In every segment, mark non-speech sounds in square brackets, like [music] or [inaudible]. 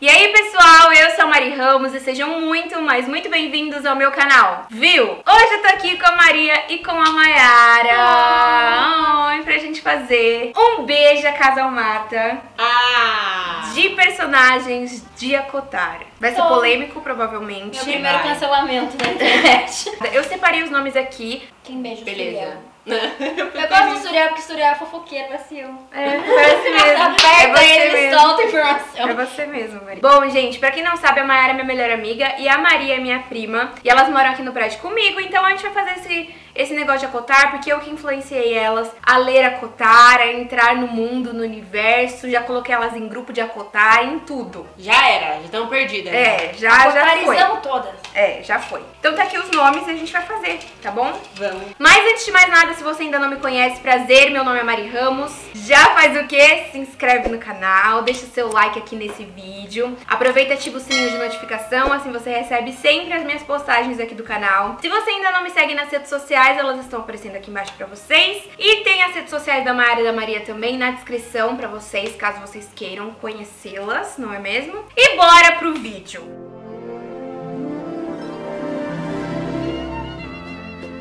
E aí pessoal, eu sou a Mari Ramos e sejam muito, mas muito bem-vindos ao meu canal, viu? Hoje eu tô aqui com a Maria e com a Mayara Oi, pra gente fazer um beijo a Casal Mata Ah! de personagens de Acotar. Vai ser Oh. polêmico, provavelmente. Meu primeiro vai. cancelamento na internet. [laughs] Eu separei os nomes aqui. Quem beija Beleza. Suriel? Eu gosto do Suriel porque Suriel é fofoqueiro, assim. eu- É, parece mesmo. [laughs] É Aperta você ele, ele mesmo. solta informação. É você mesmo, Maria. Bom, gente, pra quem não sabe, a Mayara é minha melhor amiga e a Maria é minha prima. E elas moram aqui no prédio comigo, então a gente vai fazer esse, esse negócio de acotar, porque eu que influenciei elas a ler acotar, a entrar no mundo, no universo. Já coloquei elas em grupo de acotar, em tudo. Já era, já estão perdidas. É, já, já foi. Todas. É, já foi. Então tá aqui os nomes e a gente vai fazer, tá bom? Vamos. Mas antes de mais nada, se você ainda não me conhece, prazer, meu nome é Mari Ramos. Já faz o quê? Se inscreve no canal, deixa o seu like aqui nesse vídeo. Aproveita e ativa o sininho de notificação, assim você recebe sempre as minhas postagens aqui do canal. Se você ainda não me segue nas redes sociais, elas estão aparecendo aqui embaixo pra vocês. E tem as redes sociais da Mayara e da Maria também na descrição pra vocês, caso vocês queiram conhecê-las, não é mesmo? E bora pro vídeo!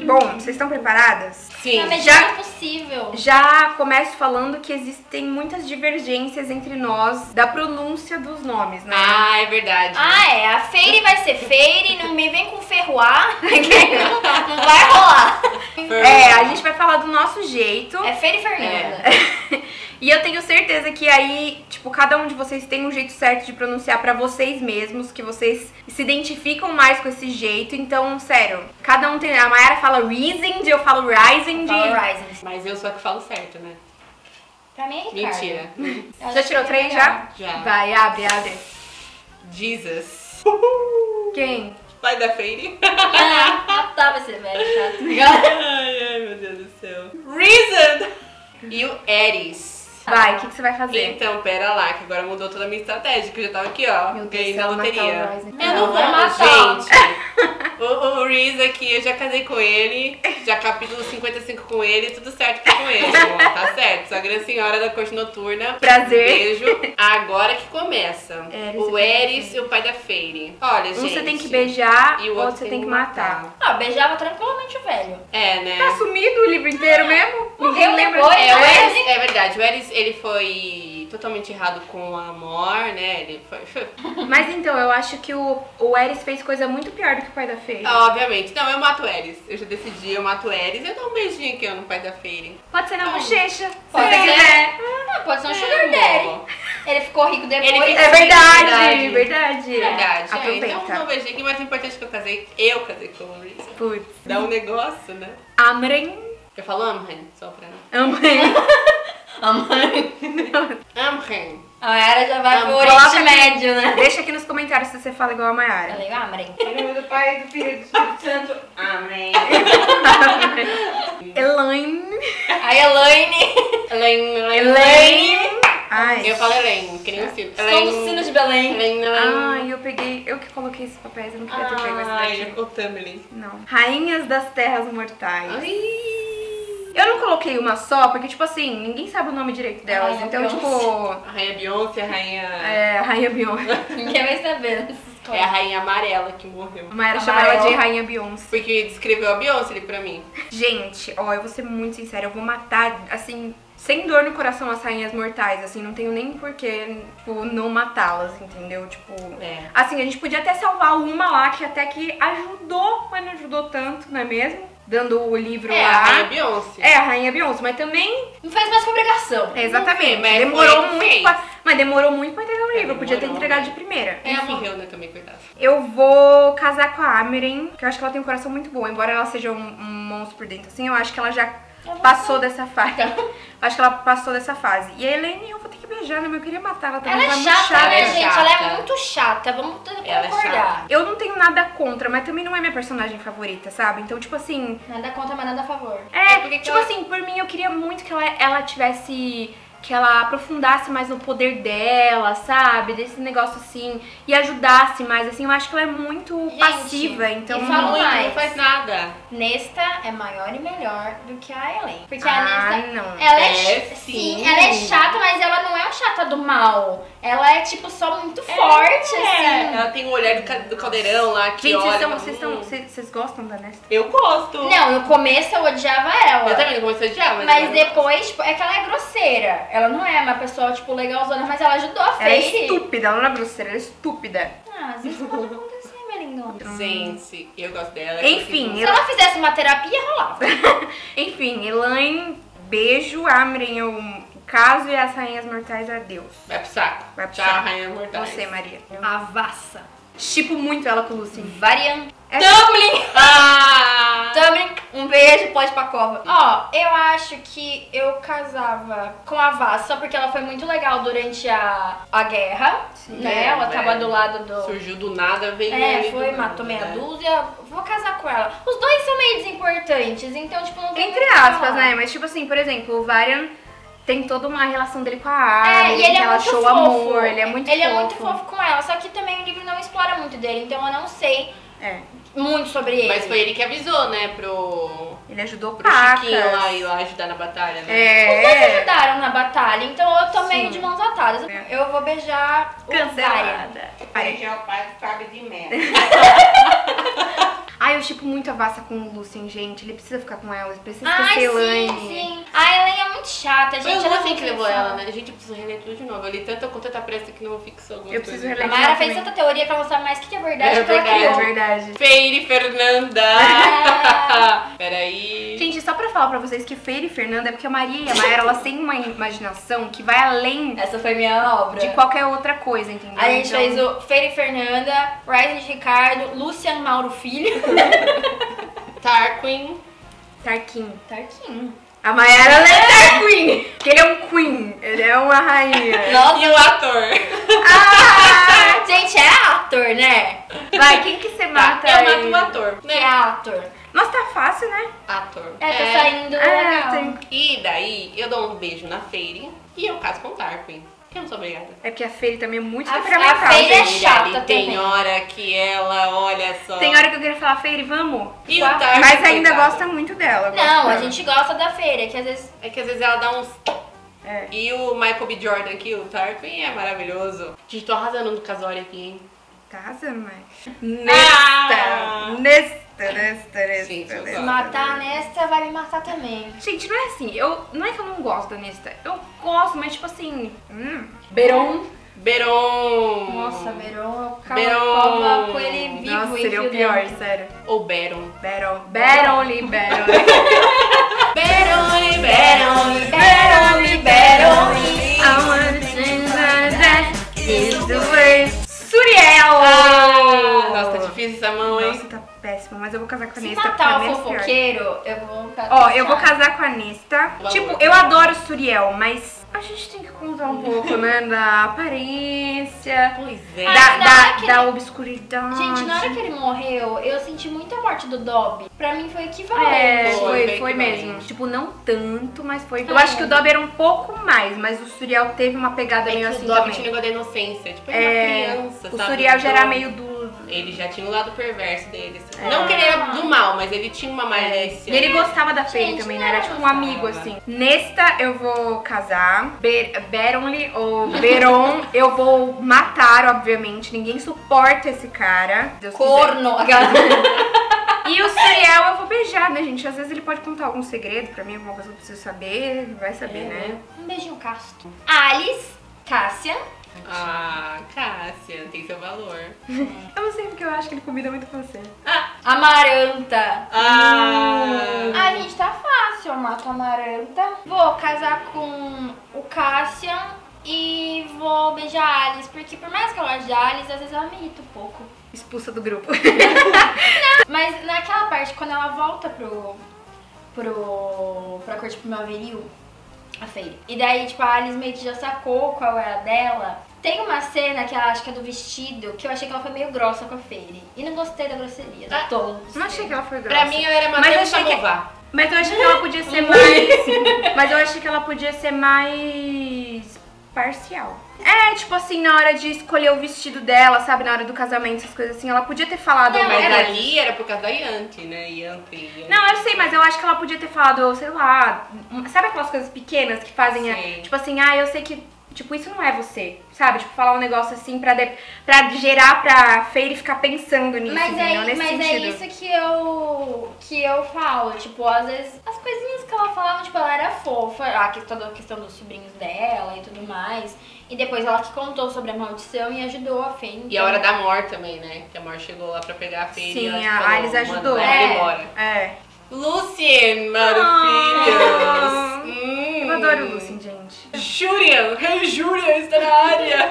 Bom, vocês estão preparadas? Sim. Na já- medida do possível. Já começo falando que existem muitas divergências entre nós da pronúncia dos nomes, né? Ah, é verdade. Ah, é. A Feire vai ser Feire, não me vem com ferroar. não, [laughs] não vai rolar. É, a gente vai falar do nosso jeito. É Feire Fernanda. E eu tenho certeza que aí, tipo, cada um de vocês tem um jeito certo de pronunciar pra vocês mesmos, que vocês se identificam mais com esse jeito. Então, sério, cada um tem. A Mayara fala Rising, eu falo Rising. Fala Rising. Mas eu sou a que falo certo, né? Pra mim é Ricardo. Mentira. [laughs] Eu Já tirou três é já? Já. Vai, abre, abre. Jesus. Quem? Pai da Feire. Ah, [laughs] tá, vai ser velho, chato. ai, ai, meu Deus do céu. Reason. E o Eris. Vai, o que, que você vai fazer? Então, pera lá, que agora mudou toda a minha estratégia, que eu já tava aqui, ó, Meu Deus, ganhei na loteria. Eu Não, vou, matar. gente. O, o Reese aqui, eu já casei com ele, já capítulo 55 com ele, tudo certo com ele, ó, tá certo. Sou a grande senhora da corte noturna. Prazer. Beijo. Agora que começa. Eris o Eris e o pai da Feire. Olha, Um gente. você tem que beijar, e o outro você tem que matar. Ah, beijava tranquilamente o velho. É, né? Tá sumido o livro inteiro mesmo? Ninguém Morreu lembra É, o? Eris, é verdade, o Eris ele foi totalmente errado com o amor, né? Ele foi. [laughs] Mas então, eu acho que o, o Eris fez coisa muito pior do que o pai da Feire. Obviamente. Não, eu mato o Eris. Eu já decidi, eu mato o Eris. Eu dou um beijinho aqui ó, no pai da Feire. Pode ser na bochecha, se Pode você ser. quiser. Ah, pode ser um É, sugar daddy. Ele ficou rico depois. Ele ficou É verdade, Verdade. verdade. Verdade. É, Aproveita. então um beijinho o importante é que eu casei. Eu casei com o Eris. Putz. Dá um negócio, né? Amren. Eu falo Amren, só pra. Amren. [laughs] Amren. A Era [laughs] já vai pro coloca Oriente. Médio, né? Deixa aqui nos comentários se você fala igual a Eu Mayara. falei, ah, Marim. Em nome do Pai, do Filho e do Espírito Santo. Amém. [laughs] Elaine. A Elaine. Elaine, Elaine. Elaine. Ai. Eu falo Elaine, que nem o filho. Sou do sino de Belém. Elaine, Elaine. Ai, eu peguei. Eu que coloquei esses papéis, eu não queria ter pego esse Ai, daqui. o Tamily. Não. Rainhas das Terras Mortais. Ai. Eu não coloquei uma só, porque, tipo assim, ninguém sabe o nome direito delas. Rainha então, Beyoncé. tipo. A rainha Beyoncé, a rainha... É, Rainha Beyoncé. [laughs] Ninguém vai saber É a rainha amarela que morreu. A Mayara chama ela de Rainha Beyoncé. Porque descreveu a Beyoncé ali pra mim. Gente, ó, eu vou ser muito sincera, eu vou matar, assim, sem dor no coração as rainhas mortais, assim, não tenho nem porquê, tipo, não matá-las, entendeu? Tipo, É. assim, a gente podia até salvar uma lá que até que ajudou, mas não ajudou tanto, não é mesmo? Dando o livro É, lá. a rainha Beyoncé. É, a Rainha Beyoncé, mas também, Não fez mais obrigação. é, exatamente, fez, mas demorou muito fez. pra, mas demorou muito pra entregar o livro, É, podia ter entregado de primeira. É, Enfim, morreu, né, também, coitada. eu vou casar com a Ameren, que eu acho que ela tem um coração muito bom. Embora ela seja um, um monstro por dentro, assim, eu acho que ela já passou dessa fase. [laughs] Acho que ela passou dessa fase. E a Helene, eu vou que beijar, né? Mas eu queria matar ela também. Ela é chata, muito né, é gente? chata. Ela é muito chata. Vamos é concordar. Eu não tenho nada contra, mas também não é minha personagem favorita, sabe? Então, tipo assim. Nada contra, mas nada a favor. É, É, porque tipo ela- assim, por mim eu queria muito que ela, ela tivesse que ela aprofundasse mais no poder dela, sabe? Desse negócio assim, e ajudasse mais, assim, eu acho que ela é muito Gente, passiva, então... e Muito, mais. não faz nada. Nesta é maior e melhor do que a Ellen. Porque Ah, a Nesta. não. Ela é, É, ch- sim. ela é chata, mas ela não é uma chata do mal. Ela é, tipo, só muito forte, É, assim. ela tem o olhar do, ca- do caldeirão lá que Gente, olha. vocês, e fala, vocês, "Hum, vocês, vocês gostam da Nesta? Eu gosto. Não, no começo eu odiava ela. Eu também não comecei a odiar, mas. Mas eu- depois, tipo, é que ela é grosseira. Ela não é uma pessoa, tipo, legalzona, mas ela ajudou a Ela é estúpida, ela não é grosseira, ela é estúpida. Ah, às vezes pode acontecer, lindona. Gente, eu gosto dela. Enfim, Se ela fizesse uma terapia, rolava. [laughs] Enfim, Elaine, beijo, abrem o caso e as rainhas mortais a Deus. Vai pro saco. Vai pro Tchau, saco. rainha mortal. Você, Maria. Avassa. Chipo muito ela com o Lucien. Varian. É- Dublin. Ah! Dublin, um beijo, pode ir pra cova. Ó, eu acho que eu casava com a Vassa só porque ela foi muito legal durante a, a guerra, né? É, ela é. tava do lado do... Surgiu do nada, veio É, ele foi, matou meia dúzia. Vou casar com ela. Os dois são meio desimportantes, então, tipo, não tem Entre aspas, falar. né? Mas tipo assim, por exemplo, o Varian tem toda uma relação dele com a É, Arya, e ele que é ela achou fofo. amor, ele é muito Ele fofo. é muito fofo com ela, só que também o livro não explora muito dele, então eu não sei É, muito sobre ele. Mas foi ele que avisou, né, pro, ele ajudou pro pacas. Chiquinho lá ir lá ajudar na batalha, né? Os dois É, ajudaram na batalha, então eu tô meio Sim. de mãos atadas. É. Eu vou beijar o cancelada. Beijar o pai sabe de merda. [laughs] Ai, eu chipo muito a Vassa com o Lucien, gente. Ele precisa ficar com ela, ele precisa Ai, esquecer sim, Elaine. sim. A Ellen é muito chata, gente. ela é muito que levou ela, né? Gente, eu preciso reler tudo de novo. Eu li tanto com tanta pressa que não fixou algumas Eu preciso coisas. A reler. Mayara fez também. tanta teoria que ela não sabe mais o que que é verdade, É que ela verdade. É verdade. Feire Fernanda! Ah. [laughs] Peraí. Gente, só pra falar pra vocês que Feira e Fernanda é porque a Maria e a Mayara, elas têm uma imaginação que vai além Essa foi minha obra. de qualquer outra coisa, entendeu? A gente Então, fez o Feire Fernanda, Ryzen de Ricardo, Lucian Mauro Filho. Tarquin. Tarquin. Tarquinho. A Mayara ela é Tarquin. Ele é um queen, ele é uma rainha. [laughs] Nossa, E o ator. Ah! [laughs] gente, é ator, né? Vai, quem que você mata Tá, eu mato aí? o ator. Que Né? é ator. Nossa, tá fácil, né? Ator. É, tá saindo Ah, legal. tem- E daí, eu dou um beijo na Feire e eu caso com o Tarquin. Eu não sou obrigada. É porque a Feire também é muito A- temperamental. a Feire é chata ali tem também. hora que ela, olha só. Tem hora que eu queria falar, Feire, vamos. E o Mas Tarquin, Mas ainda coitado. gosta muito dela. Não, gosta a dela. gente gosta da feira, que às vezes. É que às vezes ela dá uns... É. E o Michael B. Jordan aqui, o Tarquin, é maravilhoso. Gente, tô arrasando no casório aqui, hein? Tá arrasando, mas. Ah! Nesta, nesta, nesta. Gente. Matar nesta vai me matar também. Gente, não é assim, eu, não é que eu não gosto da Nesta, eu gosto, mas tipo assim, hum, Beron, Beron. Nossa, Beron. cava com ele vivo nossa, seria o pior, dentro. sério. Ou Beron. Beron, Beron, [laughs] Beron. Beron, Beron, Beron, Beron. I wanna change my that is the way. Suriel! Ah, nossa, tá difícil essa mão, hein? Nossa, tá péssimo, mas eu vou casar com a Se Nesta. porque matar é o fofoqueiro, eu vou ficar Ó, eu vou casar com a Nesta. Tipo, eu adoro Suriel, mas a gente tem que contar um pouco, né, [laughs] da aparência, Pois é. Ah, da, da, da ele- obscuridade. Gente, na hora que ele morreu, eu senti muita morte do Dobby. Pra mim foi equivalente. É, Foi, foi, foi mesmo. Tipo, não tanto, mas foi. Eu acho que o Dobby era um pouco mais, mas o Suriel teve uma pegada É meio assim o Dobby também. tinha negócio da inocência. Tipo, ele É, era uma criança, o sabe? Suriel já era Então, meio do. Ele já tinha o lado perverso dele. assim. É. Não que ele era do mal, mas ele tinha uma malícia. E ele gostava da Gente, também, né? Era tipo um amigo, assim. Nesta eu vou casar. Ber Beronly ou Beron [laughs] eu vou matar, obviamente. Ninguém suporta esse cara. Deus. Corno. [laughs] E o Suriel eu vou beijar, né, gente? Às vezes ele pode contar algum segredo pra mim, alguma coisa que eu preciso saber. Vai saber, É. né? Um beijinho casto. Alice, Cássia. Ah, Cássia, tem seu valor. [laughs] Eu não sei porque eu acho que ele combina muito com você. Amaranta. Ah, Ai, gente, tá fácil. Eu mato a Amaranta. Vou casar com o Cassian e vou beijar a Alice. Porque por mais que eu goste de Alice, às vezes ela me irrita um pouco. Expulsa do grupo. [laughs] Mas naquela parte, quando ela volta pro. pro. pra corte primaveril, a Feire. E daí, tipo, a Alice meio que já sacou qual era a dela. Tem uma cena que ela acha que é do vestido, que eu achei que ela foi meio grossa com a Feire. E não gostei da grosseria, Ah, tom. Não achei que ela foi grossa. pra mim ela era Matheus eu achei que-. Mas eu achei que ela podia ser [laughs] mais. Mas eu achei que ela podia ser mais. Parcial. É, tipo assim, na hora de escolher o vestido dela, sabe? Na hora do casamento, essas coisas assim, ela podia ter falado. Não, Mas coisa. ali era por causa da Yanti, né? Yanti. Yanti. Não, eu sei, mas eu acho que ela podia ter falado, sei lá, sabe aquelas coisas pequenas que fazem, a- tipo assim, ah, eu sei que, tipo, isso não é você, sabe? Tipo, falar um negócio assim pra, de, pra gerar pra Feire ficar pensando nisso, Mas, entendeu? é, Nesse mas é isso que eu, que eu falo. Tipo, às vezes as coisinhas que ela falava, tipo, ela era fofa. A questão, da questão dos sobrinhos dela e tudo mais. E depois ela que contou sobre a maldição e ajudou a Fê. E a hora da morte também, né? Que a morte chegou lá pra pegar a feira Sim, e ela a falou, Alice ajudou. Mano, ele É. embora. É, Lucien, Ah. maravilhas. Hum. eu adoro o Lucien, gente. Julian, Rei Julian está na área.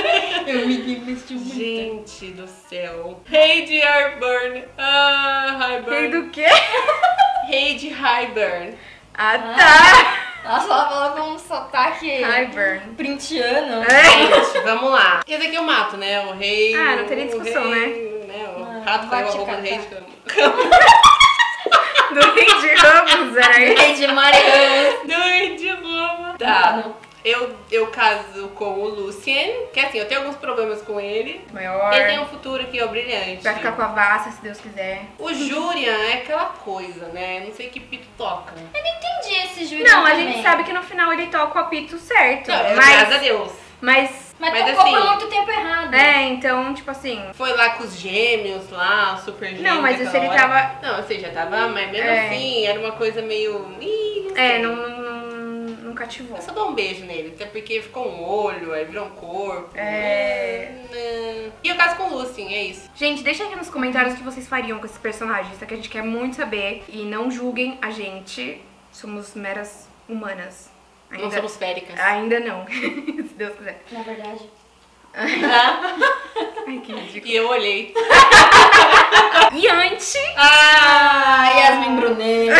[laughs] Eu me diverti muito. Gente do céu. Rei de Highburn. Ah, Rei Highburn. do quê? [laughs] Rei de Highburn. Ah, tá. Nossa, ela falou com um sotaque Highburn. printiano. É. Gente, vamos lá. Esse aqui eu mato, né? O rei. Ah, não o discussão, rei, né? O Ah, rato vai caiu a roupa do rei de [laughs] catar. cama. Do Rei de Ramos, era isso? Rei de Mariana. Do rei de Roma. Tá. Eu, eu caso com o Lucien, que assim, eu tenho alguns problemas com ele. Maior. Ele tem um futuro que é o brilhante. Vai ficar com a Vassa, se Deus quiser. O Júrian é aquela coisa, né? Não sei que pito toca. Entendi esse juiz. Não, a também. gente sabe que no final ele toca o apito certo. Não, é, mas, graças a Deus. Mas. Mas, Mas tocou assim- por muito tempo errado. É, então, tipo assim. Foi lá com os gêmeos lá, super gêmeos. Não, mas isso naquela ele hora. tava. Não, eu sei, já tava, mas mesmo É. assim, era uma coisa meio. Ih, não É, sei. não, não, não, não cativou. Eu só dou um beijo nele, até porque ficou um olho, aí virou um corpo. É. Né. E eu caso com o Lucien, é isso. Gente, deixa aqui nos comentários o que vocês fariam com esses personagens, tá? Que a gente quer muito saber. E não julguem a gente. Somos meras humanas. Não somos féricas. Ainda não. [laughs] se Deus quiser. Na verdade. [laughs] Ai, que ridículo. E eu olhei. E antes. Ah, Yasmin Brunet.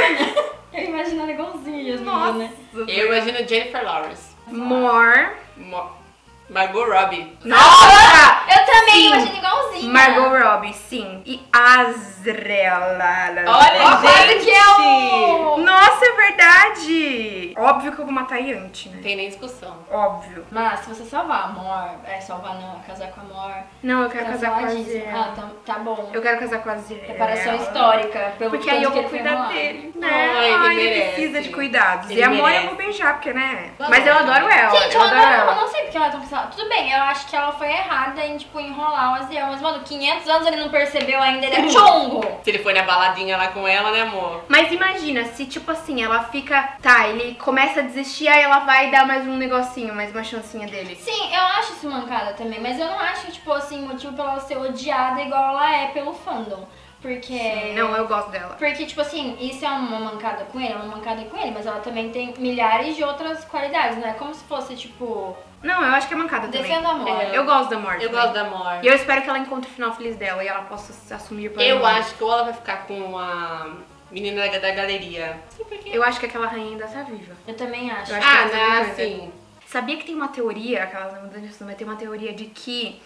eu imaginava igualzinho Yasmin Brunet. Eu imagino Jennifer Lawrence. More. Mo- Margot Robbie. Nossa! Eu também Sim. imagino Margot Robbie, sim. E Azrael. Olha, gente. que é o... Nossa, é verdade! Óbvio que eu vou matar Yanti, né? Tem nem discussão. Óbvio. Mas se você salvar a Amor, é salvar não, casar com a Amor, Não, eu quero casar com a. Azrael. Ah, tá, tá bom. Eu quero casar com a Azrael. Reparação histórica, pelo Porque aí eu vou ele cuidar dele. Né? Ai, ele Ai, merece. precisa de cuidados. Ele e amor merece. eu vou beijar, porque, né? Vamos Mas eu adoro ela. Gente, eu eu, adoro ela. Porque ela é tão cansada. Tudo bem, eu acho que ela foi errada em, tipo, enrolar o Aziel. Mas, mano, 500 anos ele não percebeu ainda, ele é chongo. Se ele foi na baladinha lá com ela, né, amor? Mas imagina, se tipo assim, ela fica. Tá, ele começa a desistir, aí ela vai dar mais um negocinho, mais uma chancinha dele. Sim, eu acho isso mancada também, mas eu não acho, tipo, assim, motivo pra ela ser odiada igual ela é pelo fandom. Porque... Não, eu gosto dela. Porque, tipo assim, isso é uma mancada com ele, é uma mancada com ele, mas ela também tem milhares de outras qualidades, não é como se fosse, tipo, Não, eu acho que é mancada também. defenda a. É, eu gosto da morte. Eu gosto da amor. E eu espero que ela encontre o final feliz dela e ela possa se assumir para Eu acho que ou ela vai ficar com a menina da, da galeria. Eu acho que aquela rainha ainda tá viva. Eu também acho. Eu acho Ah, que ela né, tá viva. sim. Sabia que tem uma teoria, aquela não mudando de assunto, mas tem uma teoria de que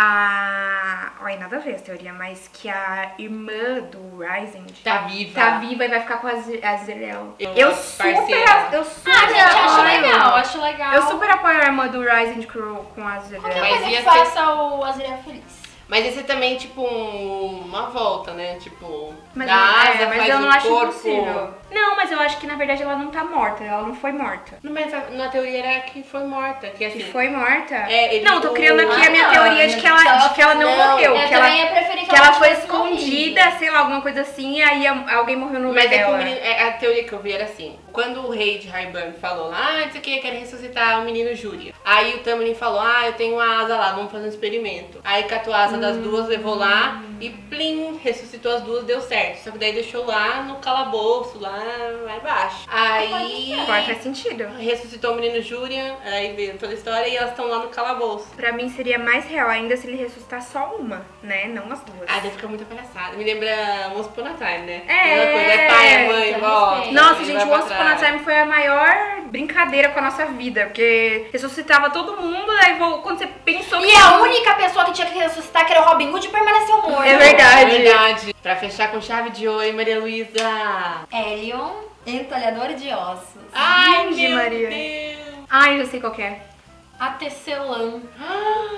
a. Olha, nada a ver essa teoria, mas que a irmã do Ryzen Tá viva. tá viva e vai ficar com a Z- a Zerel. Eu- Eu super. parceira. Eu super Ah, gente, eu acho apoio. legal, acho legal. Eu super apoio a irmã do Rising Crew com a Zerel. Qualquer Mas coisa que ser- faça o Azriel feliz. Mas esse é também, tipo, um- uma volta, né? Tipo, Mas, da asa, é, mas faz eu não o acho corpo. impossível. Não, mas eu acho que na verdade ela não tá morta, ela não foi morta. Não, mas a- na teoria era que foi morta. Que assim. Que foi morta? É, ele- não, tô criando aqui Ah, a minha não, teoria de que ela, de que ela não, não, morreu. eu que ela, também ia preferir que, que ela foi escondida, morrido. sei lá, alguma coisa assim, e aí alguém morreu no lugar Mas é que o dela. menino, é, a teoria que eu vi era assim: quando o rei de Highburn falou lá, ah, isso aqui, eu quero ressuscitar o menino Júlia. Aí o Tamlin falou: ah, eu tenho uma asa lá, vamos fazer um experimento. Aí catou a asa das duas, levou lá e plim, ressuscitou as duas, deu certo. Só que daí deixou lá no calabouço, lá, lá embaixo. Aí. Agora faz sentido. Ressuscitou o menino Júlia, aí veio toda a história e elas estão lá no calabouço. Pra mim seria mais real ainda se ele ressuscitar só uma, né? Não as duas. Ah, deve ficar muito palhaçada. Me lembra Once Upon a Time, né? É, coisa, é pai, é mãe, volta. Nossa, Ele gente, vai Once Upon a. Time foi a maior brincadeira com a nossa vida, porque ressuscitava todo mundo, aí quando você pensou E a única pessoa que tinha que ressuscitar, que era o Robin Hood, permaneceu morto. É verdade. É verdade. Pra fechar com chave de ouro, Maria Luísa. Entalhador de ossos. Ai, Virgem meu Maria. Deus. Ai, já sei qual que é. a tecelã.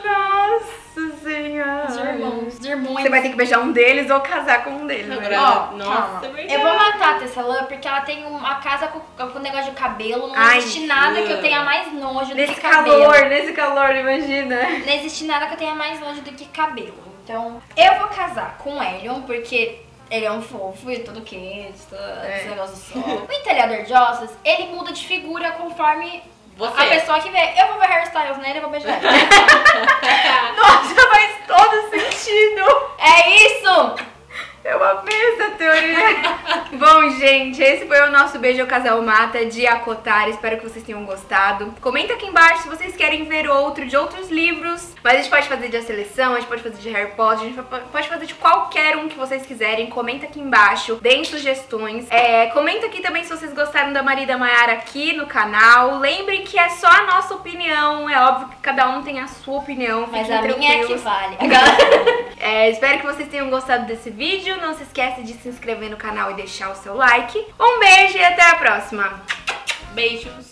Nossa senhora. Os irmãos. Os irmãos. Você vai ter que beijar um deles ou casar com um deles. né? Agora, Ó, nossa, é. Eu vou matar a Tessalã porque ela tem uma casa com, com negócio de cabelo. Não Ai, existe nada que eu tenha mais nojo do Nesse que cabelo. calor, nesse calor, imagina. Não existe nada que eu tenha mais nojo do que cabelo. Então, eu vou casar com o Elion porque ele é um fofo e todo quente, todo É. esse negócio do sol. O entalhador de ossos, ele muda de figura conforme Você. a pessoa que vê. Eu vou ver hairstyles nele e vou beijar ele. [laughs] [laughs] Nossa, faz todo sentido. é isso! Eu amei essa teoria. [laughs] Bom, gente, esse foi o nosso Beijo ao Casal Mata de Acotar. Espero que vocês tenham gostado. Comenta aqui embaixo se vocês querem ver outro de outros livros. Mas a gente pode fazer de A Seleção, a gente pode fazer de Harry Potter, a gente pode fazer de qualquer um que vocês quiserem. Comenta aqui embaixo, deem sugestões. É, comenta aqui também se vocês gostaram da Maria da Mayara aqui no canal. Lembrem que é só a nossa opinião. É óbvio que cada um tem a sua opinião. Mas a minha é que vale. [laughs] É, espero que vocês tenham gostado desse vídeo. Não se esqueça de se inscrever no canal e deixar o seu like. Um beijo e até a próxima! Beijos.